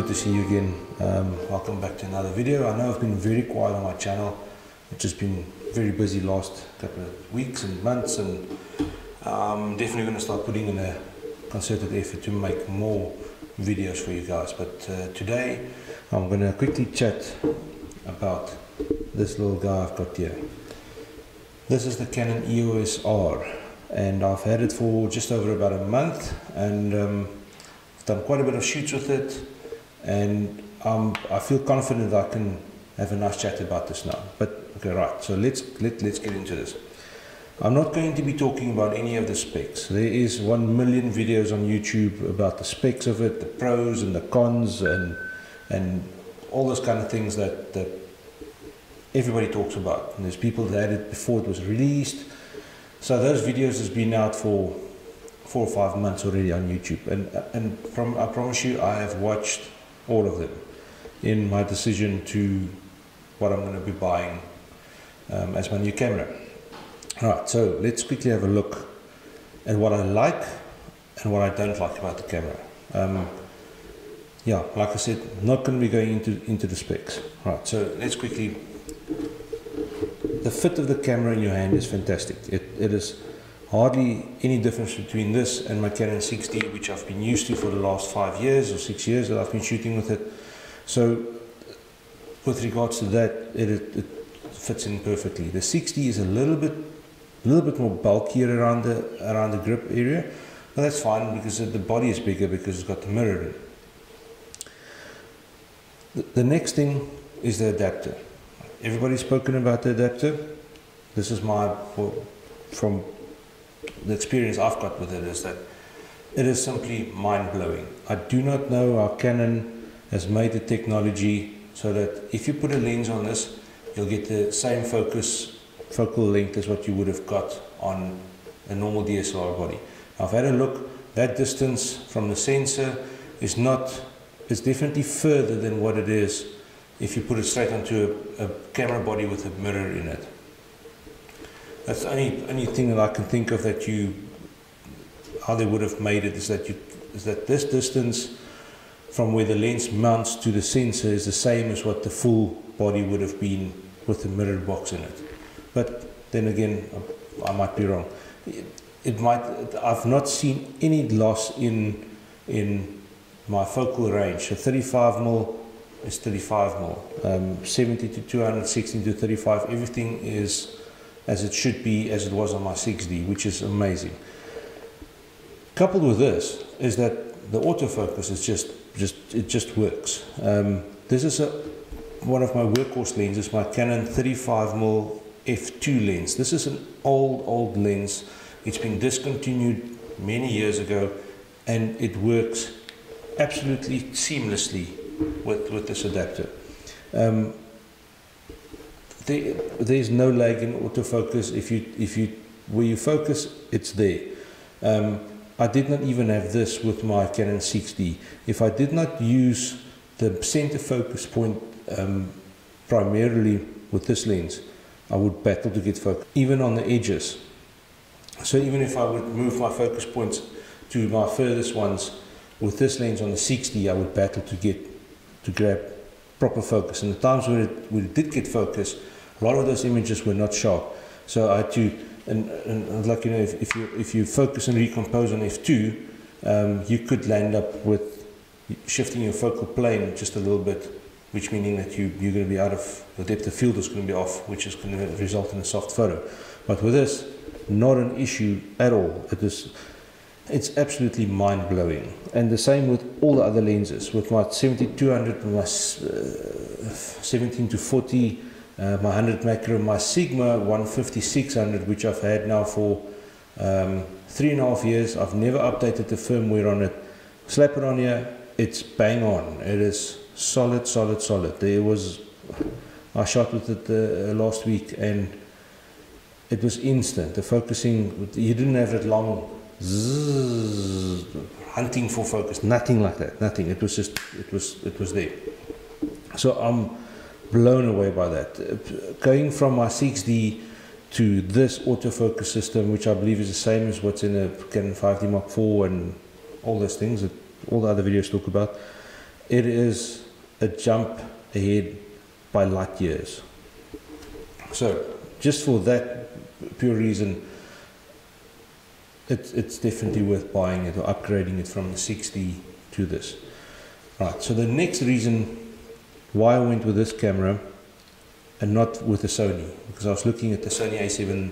Good to see you again. Um, welcome back to another video. I know I've been very quiet on my channel. I've just been very busy last couple of weeks and months and I'm definitely going to start putting in a concerted effort to make more videos for you guys. But uh, today I'm going to quickly chat about this little guy I've got here. This is the Canon EOS R and I've had it for just over about a month and um, done quite a bit of shoots with it and um, I feel confident I can have a nice chat about this now. But okay, right. So let's let, let's get into this. I'm not going to be talking about any of the specs. There is one million videos on YouTube about the specs of it, the pros and the cons, and and all those kind of things that that everybody talks about. And there's people that had it before it was released. So those videos has been out for four or five months already on YouTube, and and from I promise you, I have watched all of them in my decision to what I'm going to be buying um, as my new camera. Right, so let's quickly have a look at what I like and what I don't like about the camera. Um, yeah, like I said, not going to be going into, into the specs. Right, so let's quickly. The fit of the camera in your hand is fantastic. It, it is hardly any difference between this and my Canon 6D, which I've been used to for the last five years or six years that I've been shooting with it. So, with regards to that, it, it, it fits in perfectly. The 6D is a little bit, a little bit more bulkier around the around the grip area, but that's fine because the body is bigger because it's got the mirror in. The, the next thing is the adapter. Everybody's spoken about the adapter. This is my from the experience I've got with it is that it is simply mind blowing. I do not know how Canon has made the technology so that if you put a lens on this, you'll get the same focus focal length as what you would have got on a normal DSLR body. I've had a look. That distance from the sensor is not. It's definitely further than what it is if you put it straight onto a, a camera body with a mirror in it. That's the only only thing that I can think of that you how they would have made it is that you is that this distance from where the lens mounts to the sensor is the same as what the full body would have been with the mirror box in it. But then again, I might be wrong. It, it might. I've not seen any loss in in my focal range. So 35 mil is 35 mil. Um, 70 to 200, 16 to 35. Everything is as it should be, as it was on my 6D, which is amazing. Coupled with this is that the autofocus is just, just it just works. Um, this is a, one of my workhorse lenses, my Canon 35mm f2 lens. This is an old, old lens. It's been discontinued many years ago, and it works absolutely seamlessly with, with this adapter. Um, there, there's no lag in autofocus. If you, if you, where you focus, it's there. Um, I did not even have this with my Canon 6D. If I did not use the center focus point um, primarily with this lens, I would battle to get focus, even on the edges. So even if I would move my focus points to my furthest ones with this lens on the 6D, I would battle to get to grab proper focus. And the times where it, where it did get focus, a lot of those images were not sharp. So I had to, and, and like you know, if, if, you if you focus and recompose on f2, um, you could land up with shifting your focal plane just a little bit, which meaning that you you're going to be out of the depth of field is going to be off, which is going to result in a soft photo. But with this, not an issue at all. It is it's absolutely mind blowing. And the same with all the other lenses. With my 7200, my uh, 17 to 40, uh, my 100 macro, my Sigma 150 600, which I've had now for um, three and a half years. I've never updated the firmware on it. Slap it on here, it's bang on. It is solid, solid, solid. There was, I shot with it uh, last week and it was instant. The focusing, you didn't have that long zzz, hunting for focus. Nothing like that. Nothing. It was just, it was, it was there. So I'm blown away by that. Uh, going from my 6D to this autofocus system, which I believe is the same as what's in a Canon 5D Mark IV and all those things that all the other videos talk about, it is a jump ahead by light years. So, just for that pure reason, it's, it's definitely worth buying it or upgrading it from the 6D to this. Right, so the next reason why I went with this camera and not with the Sony, because I was looking at the Sony A7,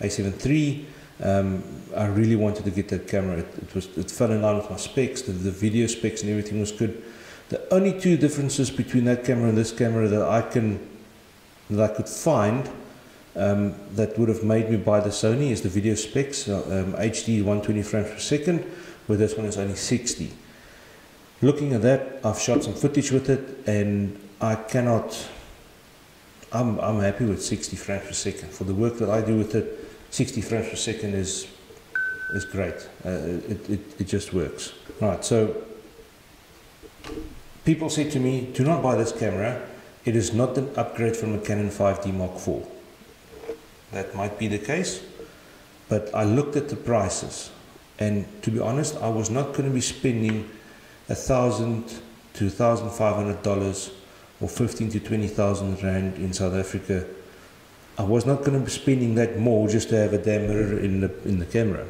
A7 III. Um, I really wanted to get that camera. It, it, was it fell in line with my specs. The, the video specs and everything was good. The only two differences between that camera and this camera that I can that I could find um, that would have made me buy the Sony is the video specs, uh, um, HD 120 frames per second, where this one is only 60. Looking at that, I've shot some footage with it, and I cannot. I'm I'm happy with 60 frames per second for the work that I do with it. 60 frames per second is is great. Uh, it, it it just works. Right. So people say to me, "Do not buy this camera. It is not an upgrade from a Canon 5D Mark IV." That might be the case, but I looked at the prices, and to be honest, I was not going to be spending a thousand to thousand five hundred dollars or fifteen to twenty thousand rand in South Africa. I was not going to be spending that more just to have a damn mirror in the in the camera.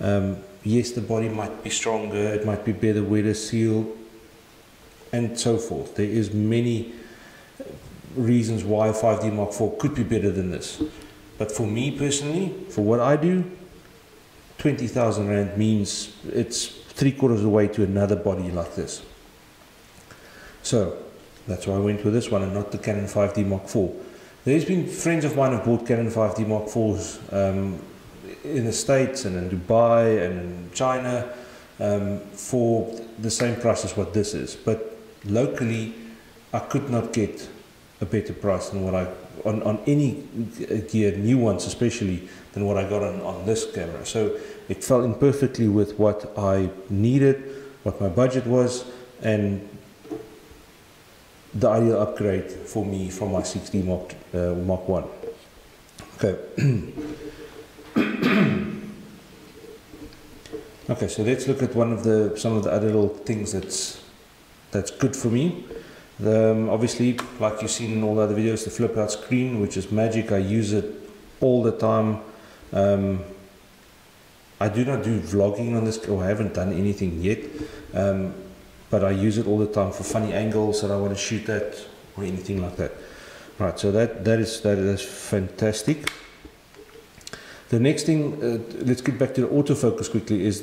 Um, yes, the body might be stronger, it might be better weather seal, and so forth. There is many reasons why 5D Mark IV could be better than this. But for me personally, for what I do, 20,000 Rand means it's three quarters of the way to another body like this. So that's why I went with this one and not the Canon 5D Mark IV. There's been friends of mine have bought Canon 5D Mark IVs um, in the States and in Dubai and in China um, for the same price as what this is. But locally, I could not get a better price than what I on, on any gear, new ones especially, than what I got on, on this camera. So it fell in perfectly with what I needed, what my budget was, and the ideal upgrade for me from my 6D Mark, uh, Mark 1. Okay. okay, so let's look at one of the some of the other little things that's that's good for me. The, um, obviously, like you've seen in all the other videos, the flip out screen, which is magic. I use it all the time. Um, I do not do vlogging on this, or I haven't done anything yet, um, but I use it all the time for funny angles that I want to shoot at, or anything like that. Right, so that, that, is, that is fantastic. The next thing, uh, let's get back to the autofocus quickly, is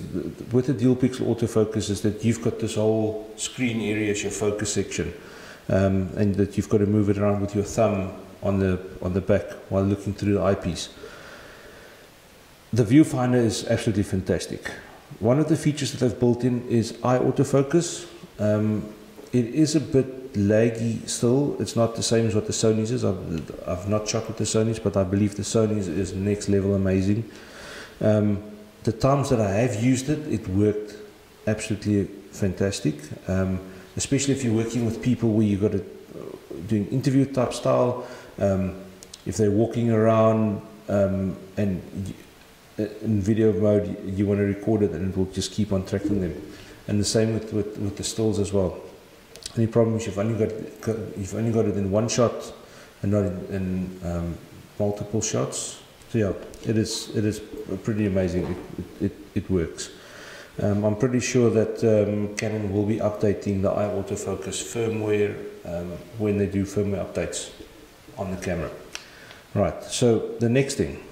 with the dual pixel autofocus is that you've got this whole screen area as your focus section um, and that you've got to move it around with your thumb on the on the back while looking through the eyepiece. The viewfinder is absolutely fantastic. One of the features that I've built in is eye autofocus. Um, it is a bit laggy still. It's not the same as what the Sony's is. I've, I've not shot with the Sony's, but I believe the Sony's is next level amazing. Um, the times that I have used it, it worked absolutely fantastic. Um, especially if you're working with people where you've got to doing interview type style. Um, if they're walking around um, and uh, in video mode, you want to record it and it will just keep on tracking them. And the same with, with, with the stills as well. Any problem is you've only got you've only got it in one shot and not in, in um, multiple shots. So yeah, it is it is pretty amazing. It, it, it works. Um, I'm pretty sure that um, Canon will be updating the eye autofocus firmware um, when they do firmware updates on the camera. Right, so the next thing.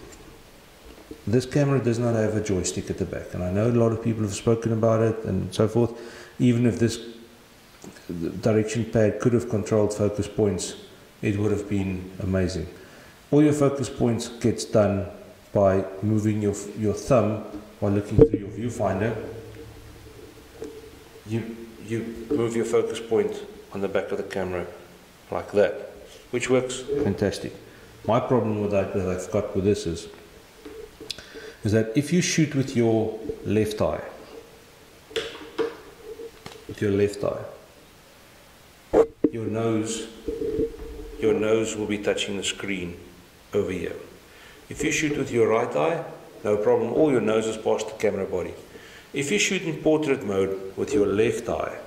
This camera does not have a joystick at the back, and I know a lot of people have spoken about it and so forth. Even if this direction pad could have controlled focus points, it would have been amazing. All your focus points gets done by moving your, your thumb while looking through your viewfinder you, you move your focus point on the back of the camera like that, which works fantastic. My problem with that, that I've got with this is, is that if you shoot with your left eye, with your left eye, your nose, your nose will be touching the screen over here. If you shoot with your right eye, no problem, all your nose is past the camera body. If you shoot in portrait mode with your left eye,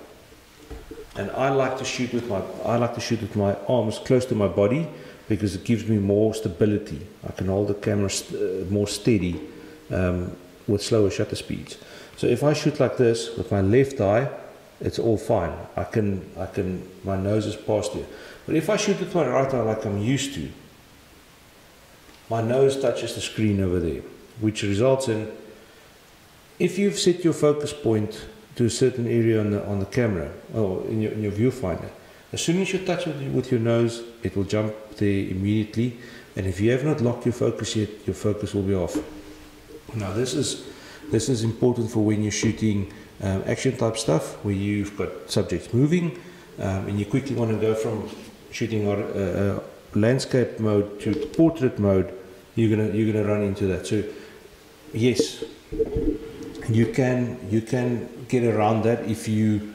And I like to shoot with my I like to shoot with my arms close to my body because it gives me more stability. I can hold the camera st- uh, more steady um, with slower shutter speeds. So if I shoot like this with my left eye, it's all fine. I can I can my nose is past here. But if I shoot with my right eye like I'm used to, my nose touches the screen over there, which results in if you've set your focus point to a certain area on the, on the camera or in your, in your viewfinder, as soon as you touch it with your nose, it will jump there immediately. And if you have not locked your focus yet, your focus will be off. Now, this is this is important for when you're shooting um, action type stuff, where you've got subjects moving, um, and you quickly want to go from shooting on uh, uh, landscape mode to portrait mode. You're gonna you're gonna run into that. So, yes, you can you can get around that if you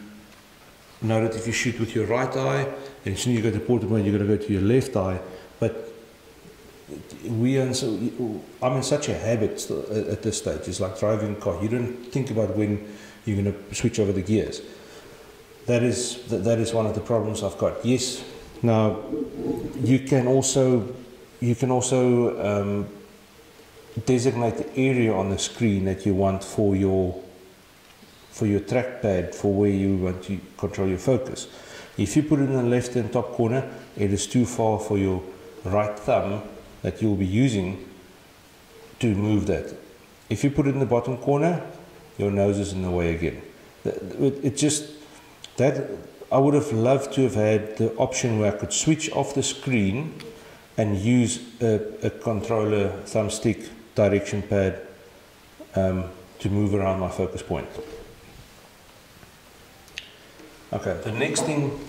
know that if you shoot with your right eye and as soon as you go to portrait mode you're to go to your left eye but we are in so I'm in such a habit at this stage it's like driving a car. You don't think about when you're going to switch over the gears. That is that is one of the problems I've got. Yes now you can also you can also um, designate the area on the screen that you want for your for your trackpad for where you want to control your focus. If you put it in the left hand top corner, it is too far for your right thumb that you'll be using to move that. If you put it in the bottom corner, your nose is in the way again. It just that I would have loved to have had the option where I could switch off the screen and use a, a controller thumbstick direction pad um, to move around my focus point. Okay, the next thing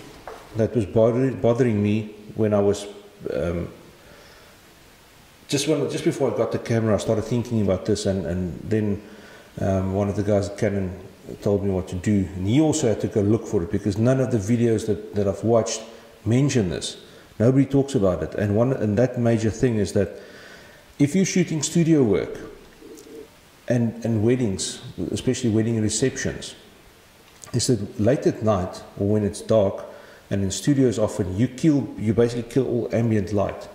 that was bothering, bothering me when I was um, just when just before I got the camera, I started thinking about this, and and then um, one of the guys at Canon told me what to do, and he also had to go look for it because none of the videos that, that I've watched mention this. Nobody talks about it, and one and that major thing is that if you're shooting studio work and, and weddings, especially wedding receptions, is that late at night or when it's dark, and in studios often you kill, you basically kill all ambient light.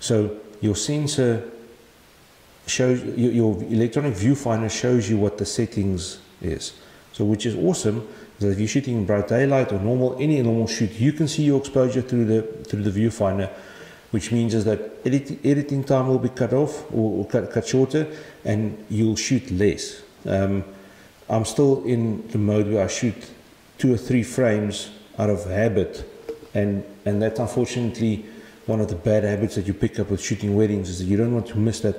So your sensor shows, your, your electronic viewfinder shows you what the settings is. So which is awesome, that if you're shooting in bright daylight or normal, any normal shoot, you can see your exposure through the, through the viewfinder which means is that edit, editing time will be cut off or, or cut, cut, shorter and you'll shoot less. Um, I'm still in the mode where I shoot two or three frames out of habit and, and that's unfortunately one of the bad habits that you pick up with shooting weddings is that you don't want to miss that,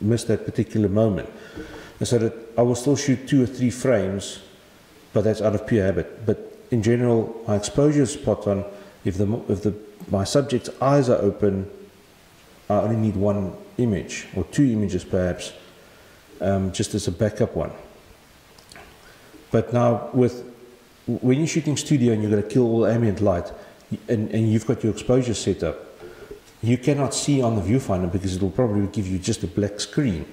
miss that particular moment. And so that I will still shoot two or three frames, but that's out of pure habit. But in general, my exposure is spot on. If the, if the my subject's eyes are open, I only need one image or two images perhaps, um, just as a backup one. But now with when you're shooting studio and you're going to kill all ambient light and, and you've got your exposure set up, you cannot see on the viewfinder because it will probably give you just a black screen.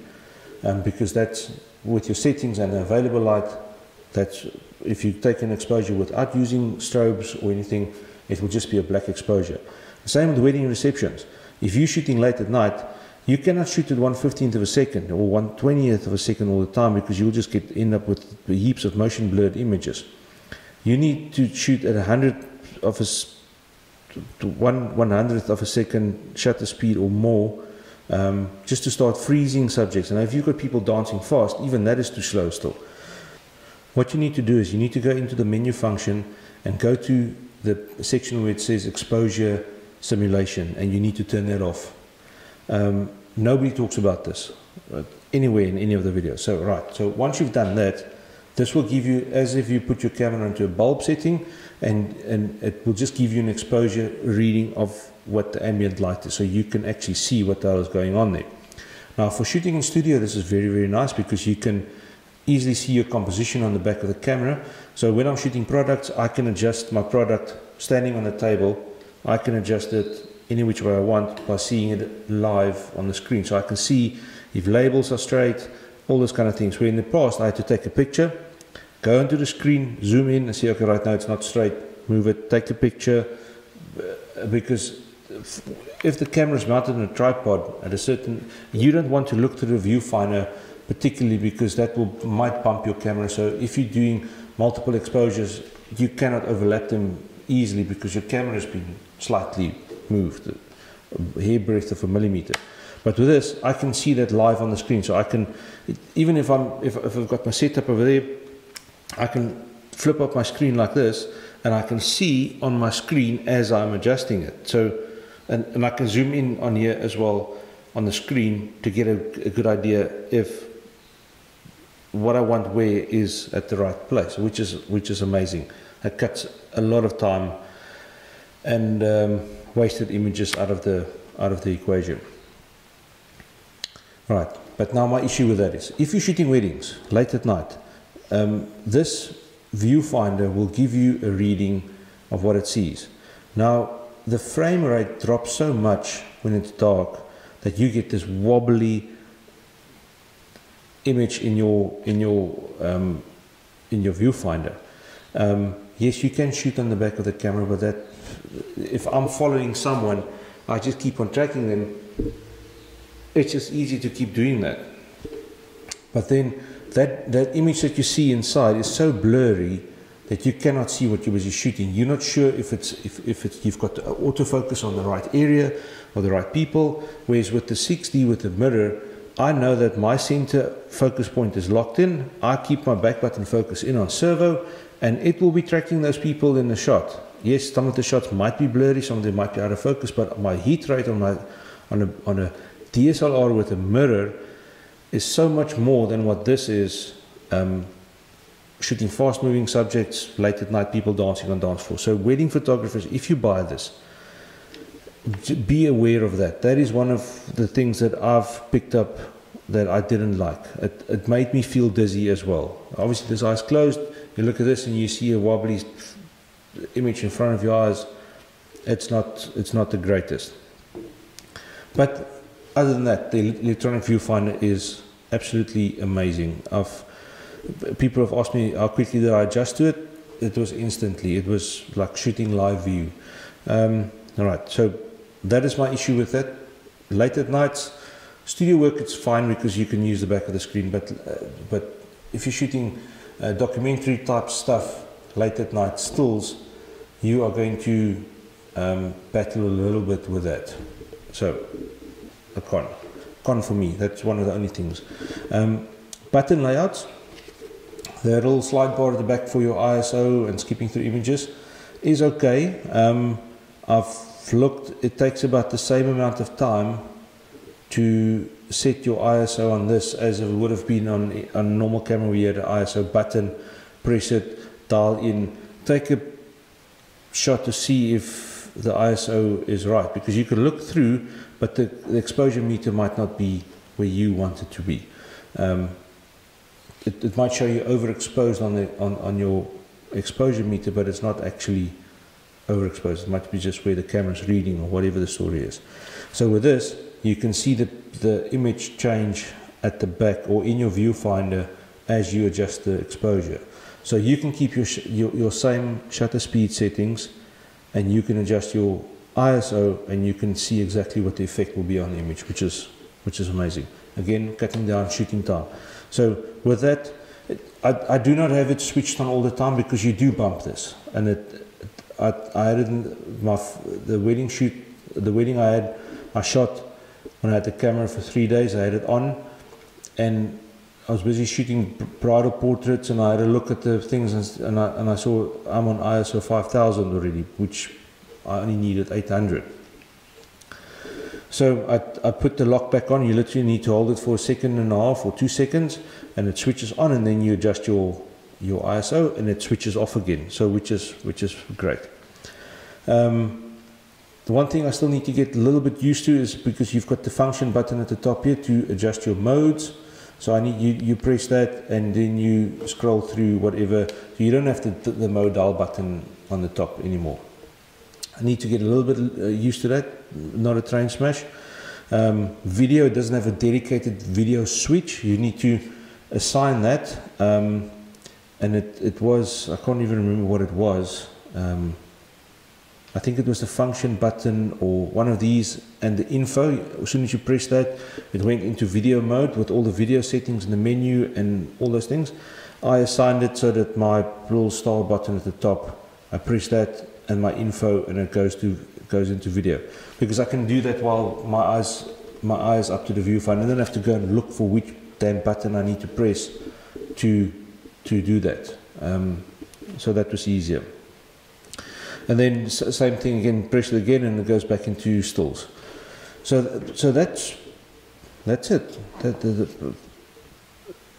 Um, because that's with your settings and available light, that's if you take an exposure without using strobes or anything, it will just be a black exposure. Same with wedding receptions. If you're shooting late at night, you cannot shoot at 1 15th of a second or 1 20th of a second all the time because you'll just get end up with heaps of motion blurred images. You need to shoot at 100 of a to one one hundredth of a second shutter speed or more, um, just to start freezing subjects. And if you've got people dancing fast, even that is too slow still. What you need to do is you need to go into the menu function and go to the section where it says exposure simulation, and you need to turn that off. Um, nobody talks about this right, anywhere in any of the videos. So, right, so once you've done that, this will give you, as if you put your camera into a bulb setting, and, and it will just give you an exposure reading of what the ambient light is, so you can actually see what hell is going on there. Now, for shooting in studio, this is very, very nice because you can easily see your composition on the back of the camera. So when I'm shooting products, I can adjust my product standing on the table. I can adjust it any which way I want by seeing it live on the screen. So I can see if labels are straight, all those kind of things. Where in the past I had to take a picture, go into the screen, zoom in and see, okay, right now it's not straight, move it, take a picture, uh, because if the camera is mounted on a tripod at a certain, you don't want to look through the viewfinder particularly because that will might bump your camera. So if you're doing multiple exposures, you cannot overlap them easily because your camera has been slightly moved, a hair breadth of a millimeter. But with this, I can see that live on the screen. So I can, even if I'm if, if I've got my setup over there, I can flip up my screen like this, and I can see on my screen as I'm adjusting it. So, and, and I can zoom in on here as well on the screen to get a, a good idea if what I want where is at the right place, which is which is amazing. It cuts a lot of time and um, wasted images out of the out of the equation. Right, but now my issue with that is if you're shooting weddings late at night, um, this viewfinder will give you a reading of what it sees. Now the frame rate drops so much when it's dark that you get this wobbly image in your in your um, in your viewfinder. Um, yes, you can shoot on the back of the camera, but that if I'm following someone, I just keep on tracking them. It's just easy to keep doing that. But then that that image that you see inside is so blurry that you cannot see what you're busy shooting. You're not sure if it's if, if it's, you've got autofocus on the right area or the right people. Whereas with the 6D with the mirror, I know that my center focus point is locked in. I keep my back button focus in on servo and it will be tracking those people in the shot. Yes, some of the shots might be blurry, some of them might be out of focus, but my heat rate on my on a on a DSLR with a mirror is so much more than what this is. Um, shooting fast moving subjects, late at night, people dancing on dance floor. So wedding photographers, if you buy this, be aware of that. That is one of the things that I've picked up that I didn't like. It, it made me feel dizzy as well. Obviously, this eyes closed. You look at this and you see a wobbly image in front of your eyes. It's not. It's not the greatest. But other than that, the electronic viewfinder is absolutely amazing. I've people have asked me how quickly did I adjust to it. It was instantly. It was like shooting live view. Um, all right, so that is my issue with that. Late at nights, studio work it's fine because you can use the back of the screen, but uh, but if you're shooting uh, documentary type stuff late at night stills, you are going to um, battle a little bit with that. So a con, for me. That's one of the only things. Um, button layouts. The little slide bar at the back for your ISO and skipping through images is okay. Um, I've looked, it takes about the same amount of time to set your ISO on this as it would have been on, on a normal camera where you had an ISO button, press it, dial in, take a shot to see if the ISO is right because you can look through, but the, the exposure meter might not be where you want it to be. Um, it, it might show you overexposed on, the, on, on your exposure meter, but it's not actually overexposed. It might be just where the camera's reading or whatever the story is. So with this, you can see the, the image change at the back or in your viewfinder as you adjust the exposure. So you can keep your, your, your same shutter speed settings and you can adjust your ISO and you can see exactly what the effect will be on the image, which is, which is amazing. Again, cutting down shooting time. So with that, I, I do not have it switched on all the time because you do bump this and it, I, I had it my the wedding shoot, the wedding I had, I shot when I had the camera for three days. I had it on, and I was busy shooting bridal portraits, and I had a look at the things, and, and I and I saw I'm on ISO 5000 already, which I only needed 800. So I, I put the lock back on. You literally need to hold it for a second and a half or two seconds, and it switches on, and then you adjust your your ISO, and it switches off again. So which is which is great. Um, the one thing I still need to get a little bit used to is because you've got the function button at the top here to adjust your modes. So I need you, you press that and then you scroll through whatever. So you don't have the, the mode dial button on the top anymore. I need to get a little bit uh, used to that, not a train smash. Um, video doesn't have a dedicated video switch. You need to assign that. Um, and it, it was, I can't even remember what it was. Um, I think it was the function button or one of these and the info. As soon as you press that, it went into video mode with all the video settings in the menu and all those things. I assigned it so that my little star button at the top, I press that and my info and it goes to goes into video because I can do that while my eyes my eyes up to the viewfinder. I don't have to go and look for which damn button I need to press to to do that. Um, so that was easier. And then same thing again, press it again, and it goes back into stills. So so that's that's it. The, the,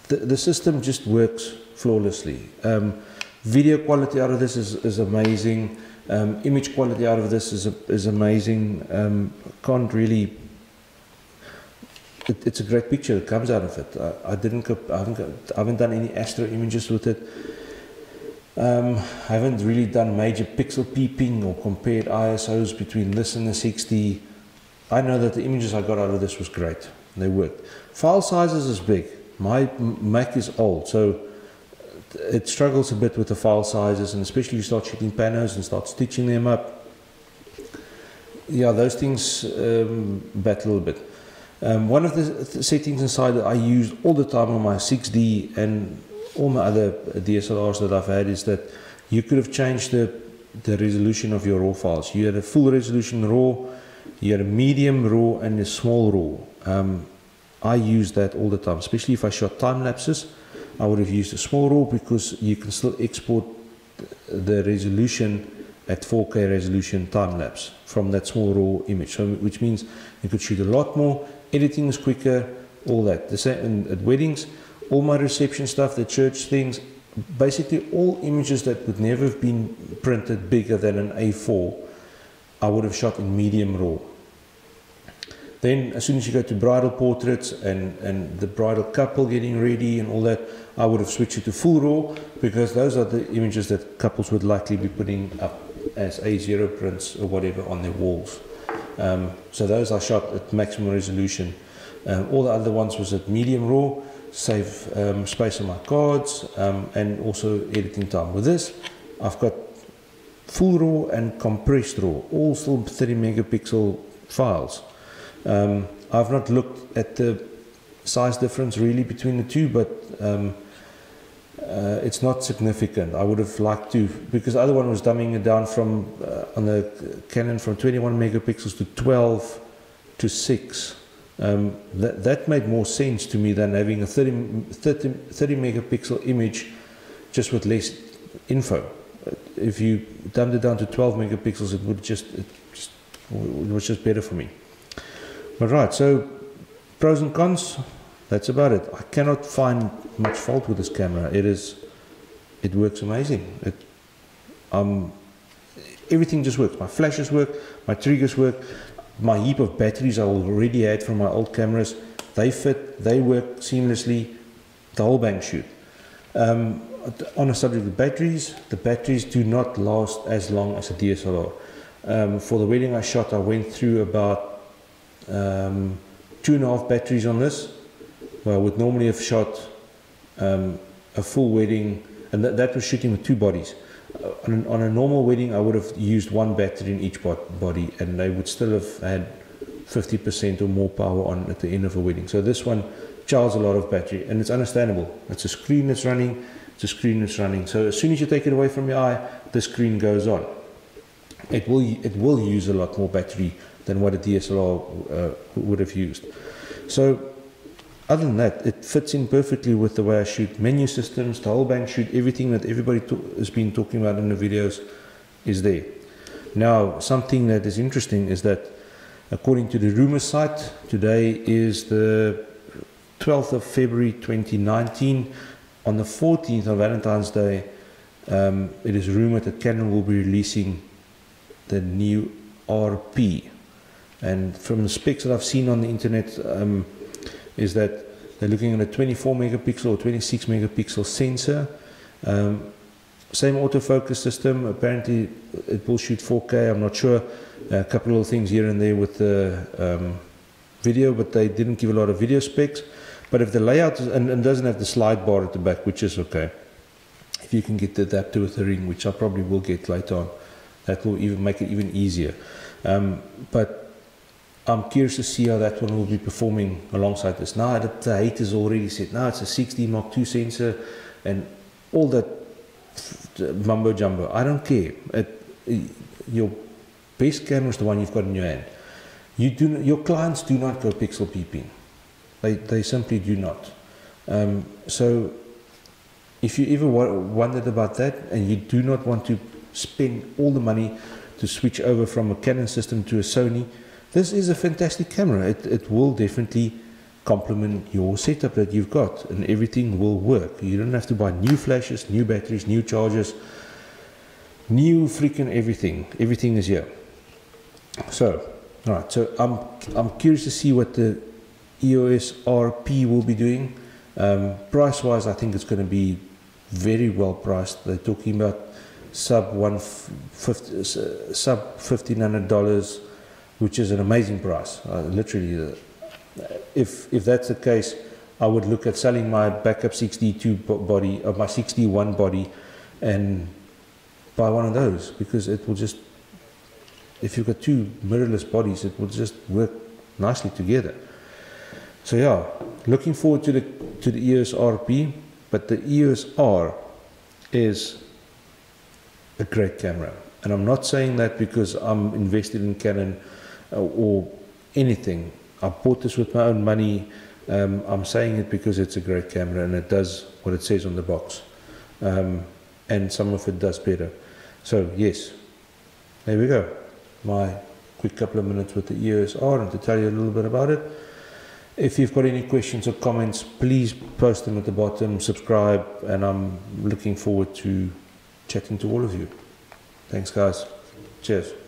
the, the system just works flawlessly. Um, video quality out of this is, is amazing. Um, image quality out of this is, is amazing. Um, can't really. It, it's a great picture that comes out of it. I, I didn't. I haven't, I haven't done any astro images with it. Um, I haven't really done major pixel peeping or compared ISOs between this and the 6D. I know that the images I got out of this was great. They worked. File sizes is big. My Mac is old, so it struggles a bit with the file sizes, and especially you start shooting panos and start stitching them up. Yeah, those things um, battle a little bit. Um, one of the th settings inside that I use all the time on my 6D and all my other DSLRs that I've had is that you could have changed the, the resolution of your RAW files. You had a full resolution RAW, you had a medium RAW, and a small RAW. Um, I use that all the time, especially if I shot time lapses. I would have used a small RAW because you can still export the resolution at 4K resolution time lapse from that small raw image. So, which means you could shoot a lot more, editing is quicker, all that. The same at weddings, all my reception stuff, the church things, basically all images that would never have been printed bigger than an A4, I would have shot in medium raw. Then, as soon as you go to bridal portraits and, and the bridal couple getting ready and all that, I would have switched it to full raw because those are the images that couples would likely be putting up as A0 prints or whatever on their walls. Um, so those I shot at maximum resolution. Um, all the other ones was at medium raw, save um, space on my cards um, and also editing time. With this, I've got full raw and compressed raw, all still 30 megapixel files. Um, I've not looked at the size difference really between the two, but um, uh, it's not significant. I would have liked to, because the other one was dumbing it down from, uh, on the Canon from 21 megapixels to 12 to 6. Um, that, that made more sense to me than having a 30, 30, 30 megapixel image just with less info. If you dumbed it down to 12 megapixels, it would just, it, just, it was just better for me. But right, so pros and cons, that's about it. I cannot find much fault with this camera. It is, it works amazing. It, um, everything just works. My flashes work, my triggers work, my heap of batteries I already had from my old cameras. They fit, they work seamlessly, the whole bang shoot. Um, on a subject of batteries, the batteries do not last as long as a DSLR. Um, for the wedding I shot, I went through about um, two and a half batteries on this. Well, I would normally have shot um, a full wedding, and that, that was shooting with two bodies. Uh, on, on, a normal wedding, I would have used one battery in each body, and they would still have had 50% or more power on at the end of a wedding. So this one charges a lot of battery, and it's understandable. It's a screen that's running, it's a screen that's running. So as soon as you take it away from your eye, the screen goes on. It will, it will use a lot more battery than what a DSLR uh, would have used. So other than that, it fits in perfectly with the way I shoot menu systems, the whole bang shoot, everything that everybody has been talking about in the videos is there. Now, something that is interesting is that according to the rumor site, today is the 12th of February 2019. On the 14th of Valentine's Day, um, it is rumored that Canon will be releasing the new RP, and from the specs that I've seen on the internet, um, is that they're looking at a 24 megapixel or 26 megapixel sensor. Um, same autofocus system. Apparently, it will shoot 4K. I'm not sure. A couple of things here and there with the um, video, but they didn't give a lot of video specs. But if the layout is, and, and doesn't have the slide bar at the back, which is okay. If if you can get the adapter with the ring, which I probably will get later on, that will even make it even easier. Um, but I'm curious to see how that one will be performing alongside this. Now that the haters already said, now it's a 6D Mark II sensor and all that mumbo jumbo. I don't care. It, your best camera is the one you've got in your hand. You do, your clients do not go pixel peeping. They, they simply do not. Um, so if you ever wondered about that and you do not want to spend all the money to switch over from a Canon system to a Sony, this is a fantastic camera. It, it will definitely complement your setup that you've got and everything will work. You don't have to buy new flashes, new batteries, new chargers, new freaking everything. Everything is here. So, all right, so I'm, I'm curious to see what the EOS RP will be doing. Um, price wise, I think it's going to be very well priced. They're talking about sub one uh, sub fifteen hundred dollars, which is an amazing price. Uh, literally, uh, if if that's the case, I would look at selling my backup 62 body or my 61 body, and buy one of those because it will just. If you've got two mirrorless bodies, it will just work nicely together. So yeah, looking forward to the to the EOS RP, but the EOS R is a great camera. And I'm not saying that because I'm invested in Canon uh, or anything. I bought this with my own money. Um, I'm saying it because it's a great camera and it does what it says on the box. Um, and some of it does better. So, yes, there we go. My quick couple of minutes with the EOS R and to tell you a little bit about it. If you've got any questions or comments, please post them at the bottom, subscribe, and I'm looking forward to chatting to all of you. Thanks, guys. Cheers.